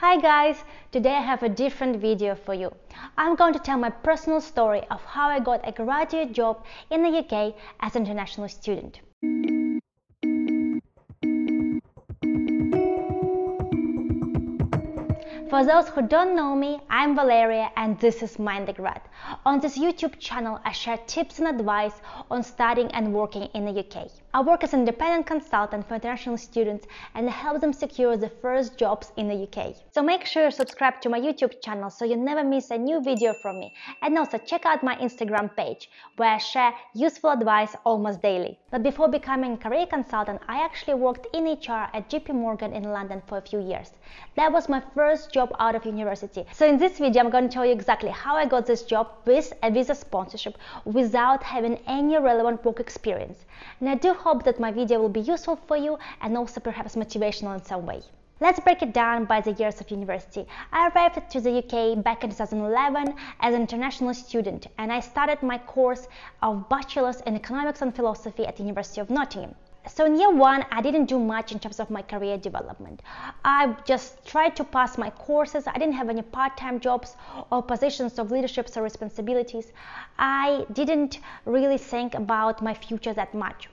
Hi guys! Today I have a different video for you. I'm going to tell my personal story of how I got a graduate job in the UK as an international student. For those who don't know me, I'm Valeria and this is Mind the Grad. On this YouTube channel, I share tips and advice on studying and working in the UK. I work as an independent consultant for international students and help them secure the first jobs in the UK. So make sure you subscribe to my YouTube channel so you never miss a new video from me. And also check out my Instagram page where I share useful advice almost daily. But before becoming a career consultant, I actually worked in HR at JP Morgan in London for a few years. That was my first job out of university. So in this video, I'm going to tell you exactly how I got this job with a visa sponsorship without having any relevant work experience. And I do hope that my video will be useful for you and also perhaps motivational in some way. Let's break it down by the years of university. I arrived to the UK back in 2011 as an international student and I started my course of Bachelor's in Economics and Philosophy at the University of Nottingham. So in year one, I didn't do much in terms of my career development. I just tried to pass my courses. I didn't have any part-time jobs or positions of leaderships or responsibilities. I didn't really think about my future that much.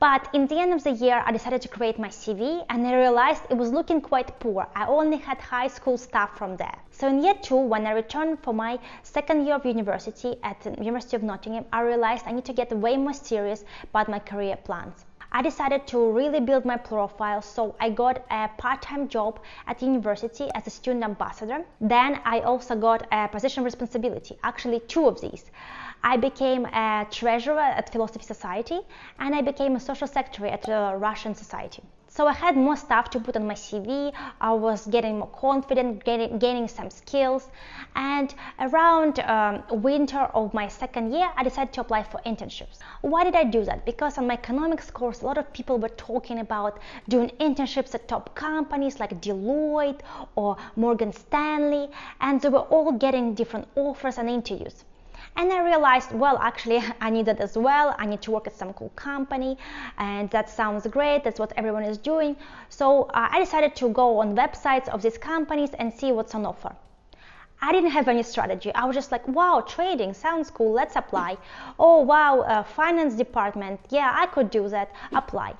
But in the end of the year, I decided to create my CV and I realized it was looking quite poor. I only had high school stuff from there. So in year two, when I returned for my second year of university at the University of Nottingham, I realized I need to get way more serious about my career plans. I decided to really build my profile, so I got a part-time job at university as a student ambassador. Then I also got a position responsibility, actually two of these. I became a treasurer at Philosophy Society and I became a social secretary at the Russian Society. So I had more stuff to put on my CV. I was getting more confident, getting, gaining some skills. And around um, winter of my second year, I decided to apply for internships. Why did I do that? Because on my economics course, a lot of people were talking about doing internships at top companies like Deloitte or Morgan Stanley, and they were all getting different offers and interviews. And I realized, well, actually, I need that as well. I need to work at some cool company, and that sounds great. That's what everyone is doing. So uh, I decided to go on websites of these companies and see what's on offer. I didn't have any strategy. I was just like, wow, trading sounds cool. Let's apply. Oh, wow, uh, finance department. Yeah, I could do that. Apply.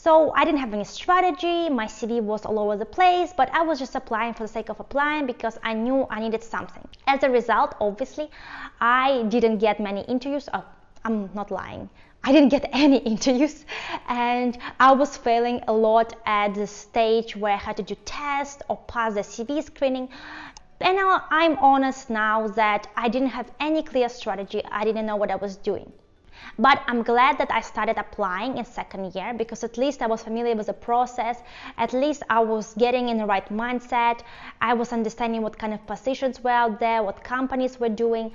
So I didn't have any strategy, my CV was all over the place, but I was just applying for the sake of applying because I knew I needed something. As a result, obviously, I didn't get many interviews. Oh, I'm not lying. I didn't get any interviews and I was failing a lot at the stage where I had to do tests or pass the CV screening. And I'm honest now that I didn't have any clear strategy. I didn't know what I was doing. But I'm glad that I started applying in second year because at least I was familiar with the process. At least I was getting in the right mindset. I was understanding what kind of positions were out there, what companies were doing.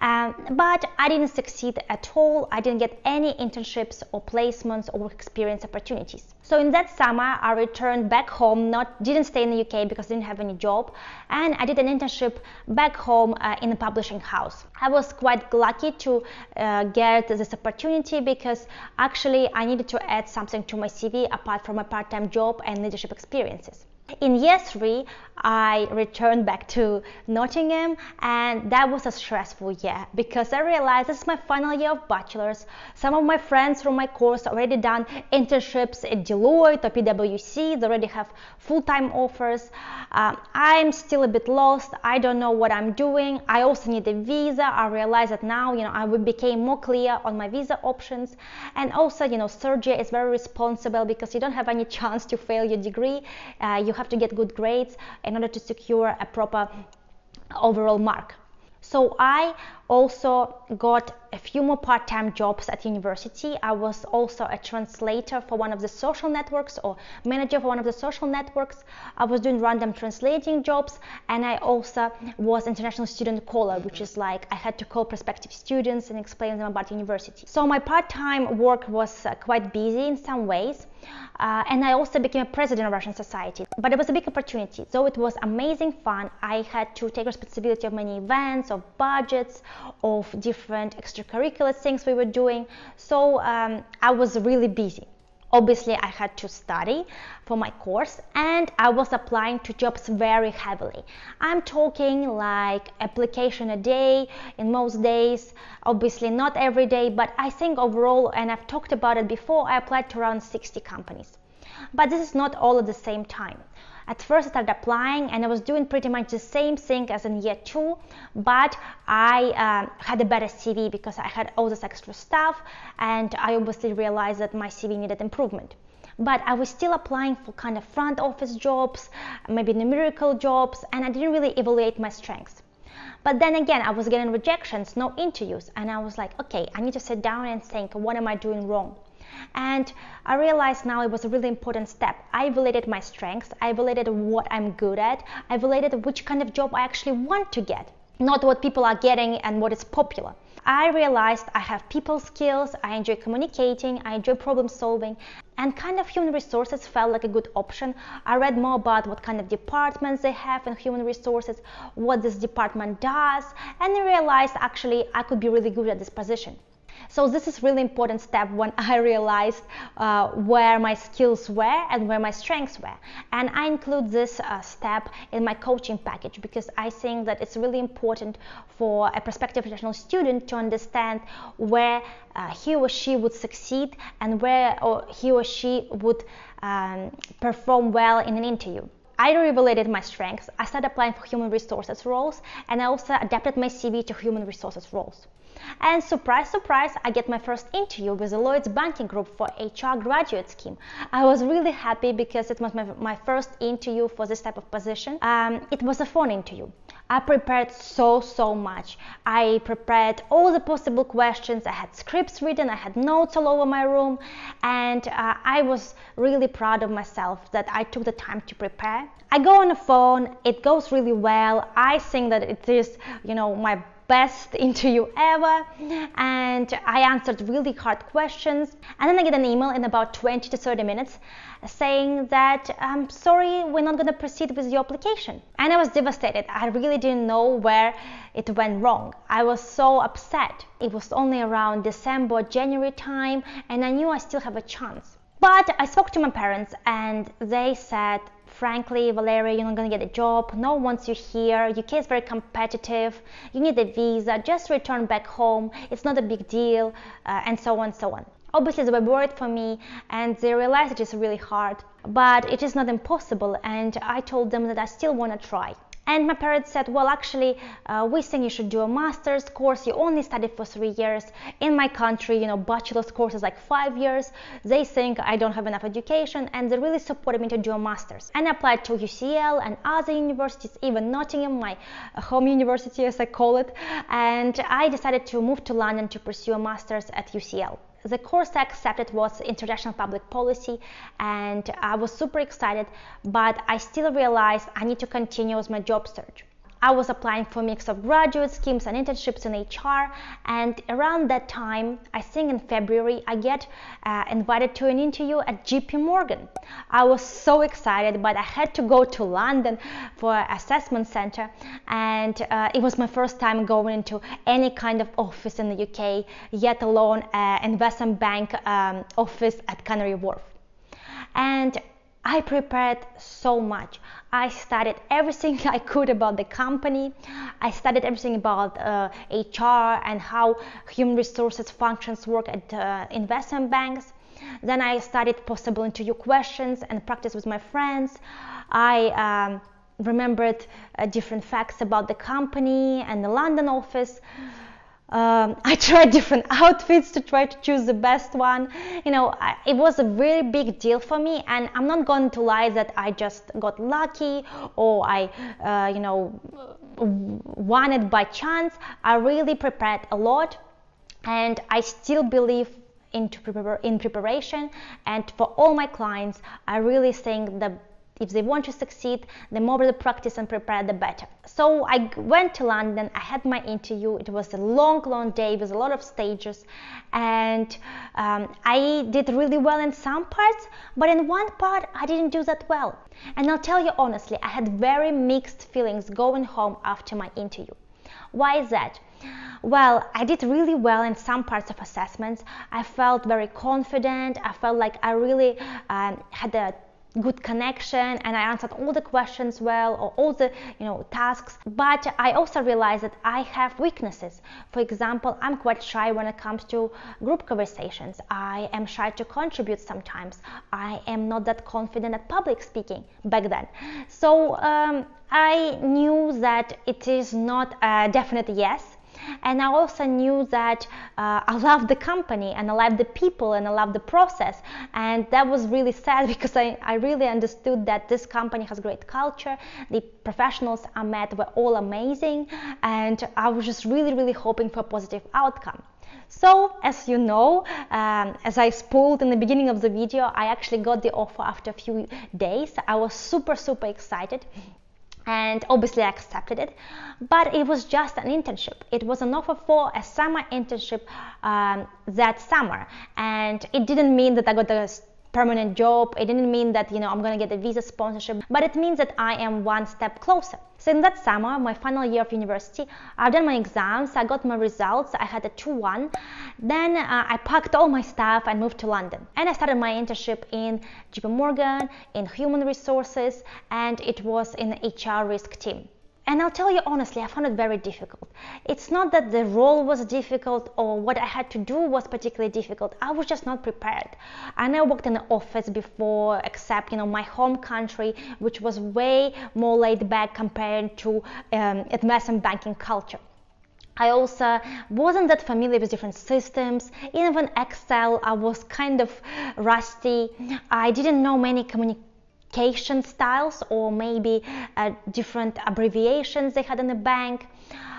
Um, but I didn't succeed at all. I didn't get any internships or placements or experience opportunities. So in that summer, I returned back home, not didn't stay in the UK because I didn't have any job, and I did an internship back home uh, in a publishing house. I was quite lucky to uh, get this opportunity because actually I needed to add something to my CV apart from my part-time job and leadership experiences. In year three, I returned back to Nottingham, and that was a stressful year because I realized this is my final year of bachelor's. Some of my friends from my course already done internships at Deloitte or PwC, they already have full time offers. Um, I'm still a bit lost, I don't know what I'm doing. I also need a visa. I realize that now, you know, I became more clear on my visa options, and also, you know, Surgery is very responsible because you don't have any chance to fail your degree. Uh, you have to get good grades in order to secure a proper overall mark. So I also got a few more part-time jobs at university. I was also a translator for one of the social networks or manager for one of the social networks. I was doing random translating jobs and I also was international student caller, which is like I had to call prospective students and explain them about university. So my part-time work was uh, quite busy in some ways. Uh, and I also became a president of Russian Society. But it was a big opportunity. so it was amazing fun, I had to take responsibility of many events, of budgets, of different extracurricular things we were doing. So um, I was really busy. Obviously, I had to study for my course and I was applying to jobs very heavily. I'm talking like application a day in most days, obviously not every day, but I think overall, and I've talked about it before, I applied to around 60 companies. But this is not all at the same time. At first, I started applying and I was doing pretty much the same thing as in year two, but I uh, had a better CV because I had all this extra stuff and I obviously realized that my CV needed improvement. But I was still applying for kind of front office jobs, maybe numerical jobs, and I didn't really evaluate my strengths. But then again, I was getting rejections, no interviews, and I was like, okay, I need to sit down and think, what am I doing wrong? And I realized now it was a really important step. I evaluated my strengths, I evaluated what I'm good at, I evaluated which kind of job I actually want to get, not what people are getting and what is popular. I realized I have people skills, I enjoy communicating, I enjoy problem solving, and kind of human resources felt like a good option. I read more about what kind of departments they have in human resources, what this department does, and I realized actually I could be really good at this position. So this is really important step when I realized uh, where my skills were and where my strengths were. And I include this uh, step in my coaching package because I think that it's really important for a prospective international student to understand where uh, he or she would succeed and where or he or she would um, perform well in an interview. I revalidated my strengths. I started applying for human resources roles and I also adapted my CV to human resources roles. And surprise, surprise, I get my first interview with the Lloyds Banking Group for HR graduate scheme. I was really happy because it was my, my first interview for this type of position. Um, it was a phone interview. I prepared so, so much. I prepared all the possible questions. I had scripts written, I had notes all over my room, and uh, I was really proud of myself that I took the time to prepare. I go on the phone, it goes really well. I think that it is, you know, my best interview ever. And I answered really hard questions. And then I get an email in about 20 to 30 minutes saying that I'm sorry we're not going to proceed with your application. And I was devastated. I really didn't know where it went wrong. I was so upset. It was only around December January time and I knew I still have a chance. But I spoke to my parents and they said frankly, Valeria, you're not going to get a job. No one wants you here. UK is very competitive. You need a visa. Just return back home. It's not a big deal, uh, and so on, and so on. Obviously, they were worried for me, and they realized it is really hard, but it is not impossible. And I told them that I still want to try. And my parents said, well, actually, uh, we think you should do a master's course. You only study for three years. In my country, you know, bachelor's course is like five years. They think I don't have enough education and they really supported me to do a master's. And I applied to UCL and other universities, even Nottingham, my home university as I call it. And I decided to move to London to pursue a master's at UCL the course I accepted was international public policy and I was super excited, but I still realized I need to continue with my job search. I was applying for a mix of graduate schemes and internships in HR, and around that time, I think in February, I get uh, invited to an interview at JP Morgan. I was so excited, but I had to go to London for assessment center, and uh, it was my first time going into any kind of office in the UK, yet alone an investment bank um, office at Canary Wharf. And I prepared so much. I studied everything I could about the company. I studied everything about uh, HR and how human resources functions work at uh, investment banks. Then I studied possible interview questions and practice with my friends. I um, remembered uh, different facts about the company and the London office um, I tried different outfits to try to choose the best one. You know, I, it was a really big deal for me, and I'm not going to lie that I just got lucky or I, uh, you know, won it by chance. I really prepared a lot, and I still believe prepar- in preparation. And for all my clients, I really think the if they want to succeed, the more they practice and prepare, the better. So I went to London, I had my interview. It was a long, long day with a lot of stages, and um, I did really well in some parts, but in one part, I didn't do that well. And I'll tell you honestly, I had very mixed feelings going home after my interview. Why is that? Well, I did really well in some parts of assessments. I felt very confident. I felt like I really um, had a good connection and I answered all the questions well or all the you know tasks. But I also realized that I have weaknesses. For example I'm quite shy when it comes to group conversations. I am shy to contribute sometimes. I am not that confident at public speaking back then. So um, I knew that it is not a definite yes and I also knew that uh, I loved the company and I loved the people and I loved the process. And that was really sad because I, I really understood that this company has great culture. The professionals I met were all amazing. And I was just really, really hoping for a positive outcome. So, as you know, um, as I spoiled in the beginning of the video, I actually got the offer after a few days. I was super, super excited and obviously I accepted it. But it was just an internship. It was an offer for a summer internship um, that summer, and it didn't mean that I got a permanent job. It didn't mean that you know I'm gonna get a visa sponsorship, but it means that I am one step closer. So in that summer, my final year of university, I've done my exams, I got my results, I had a 2-1. Then uh, I packed all my stuff and moved to London. And I started my internship in JP Morgan, in human resources, and it was in the HR risk team. And I'll tell you honestly, I found it very difficult. It's not that the role was difficult or what I had to do was particularly difficult. I was just not prepared. I never worked in an office before, except you know my home country, which was way more laid back compared to um, investment banking culture. I also wasn't that familiar with different systems. Even Excel, I was kind of rusty. I didn't know many communication communication styles or maybe uh, different abbreviations they had in the bank.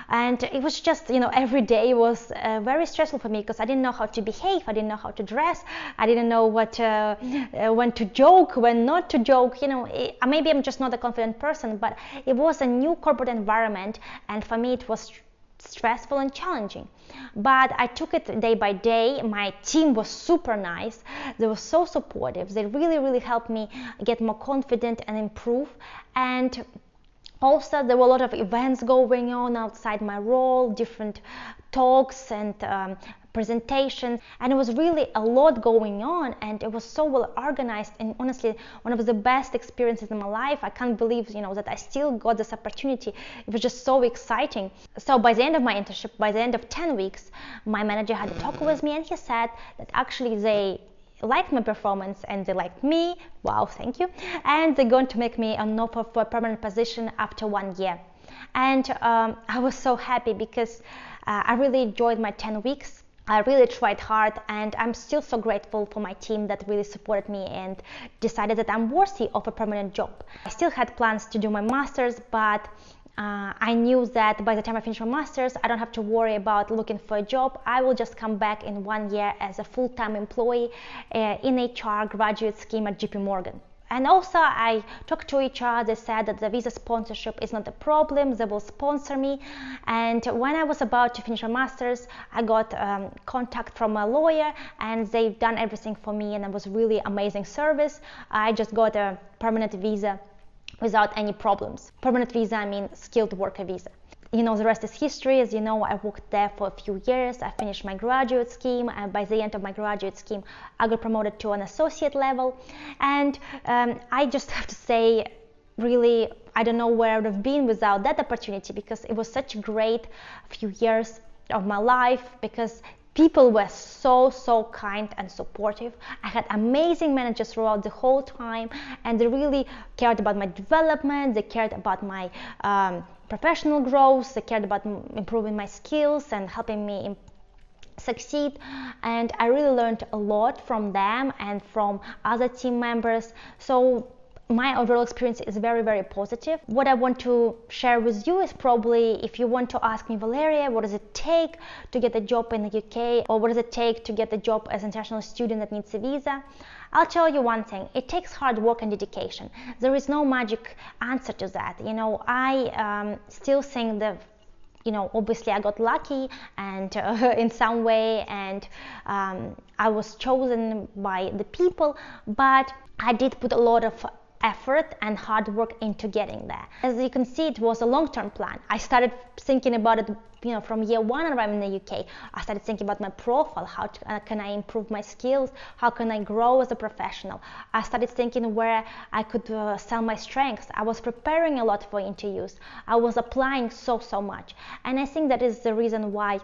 And it was just you know every day was uh, very stressful for me because i didn't know how to behave i didn't know how to dress i didn't know what uh, uh, when to joke when not to joke you know it, maybe i'm just not a confident person but it was a new corporate environment and for me it was stressful and challenging. But I took it day by day. My team was super nice. They were so supportive. They really, really helped me get more confident and improve. And also, there were a lot of events going on outside my role, different talks and um, presentations and it was really a lot going on and it was so well organized and honestly one of the best experiences in my life. I can't believe you know that i still got this opportunity. It was just so exciting. So by the end of my internship by the end of 10 weeks my manager had a talk with me and he said that actually they liked my performance and they liked me. Wow thank you. And they're going to make me an offer for a permanent position after one year. And um, i was so happy because uh, i really enjoyed my 10 weeks I really tried hard and I'm still so grateful for my team that really supported me and decided that I'm worthy of a permanent job. I still had plans to do my master's, but uh, I knew that by the time I finish my master's, I don't have to worry about looking for a job. I will just come back in one year as a full-time employee uh, in HR graduate scheme at JP Morgan. And also, I talked to HR. They said that the visa sponsorship is not a problem. They will sponsor me. And when I was about to finish my master's, I got um, contact from a lawyer, and they've done everything for me. And it was really amazing service. I just got a permanent visa without any problems. Permanent visa, I mean skilled worker visa you know, the rest is history. As you know, I worked there for a few years. I finished my graduate scheme, and by the end of my graduate scheme, I got promoted to an associate level. And um, I just have to say, really, I don't know where I would have been without that opportunity because it was such a great few years of my life because people were so so kind and supportive i had amazing managers throughout the whole time and they really cared about my development they cared about my um, professional growth. They cared about improving my skills and helping me succeed and I really learned a lot from them and from other team members so my overall experience is very very positive what i want to share with you is probably if you want to ask me valeria what does it take to get a job in the uk or what does it take to get a job as an international student that needs a visa I'll tell you one thing it takes hard work and dedication. There is no magic answer to that. You know, I um, still think that you know obviously i got lucky and uh, in some way and um, i was chosen by the people but i did put a lot of effort and hard work into getting there. As you can see, it was a long-term plan. I started thinking about it, you know, from year one arriving in the UK. I started thinking about my profile. How to, uh, can I improve my skills? How can I grow as a professional? I started thinking where I could uh, sell my strengths. I was preparing a lot for interviews. I was applying so so much, and I think that is the reason why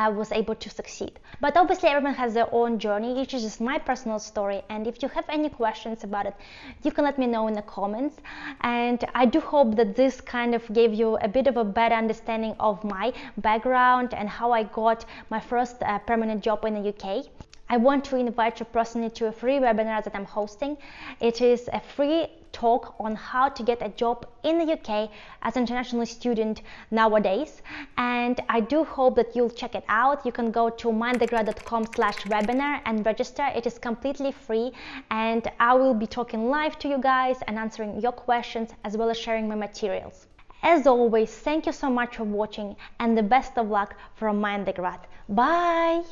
I was able to succeed. But obviously, everyone has their own journey. Is just my personal story. And if you have any questions about it, you can let me know in the comments. And I do hope that this kind of gave you a bit of a better understanding of my background and how I got my first uh, permanent job in the UK. I want to invite you personally to a free webinar that I'm hosting. It is a free talk on how to get a job in the UK as an international student nowadays. And I do hope that you'll check it out. You can go to mindthegrad.com slash webinar and register. It is completely free and I will be talking live to you guys and answering your questions as well as sharing my materials. As always, thank you so much for watching and the best of luck from Mind the Grad. Bye!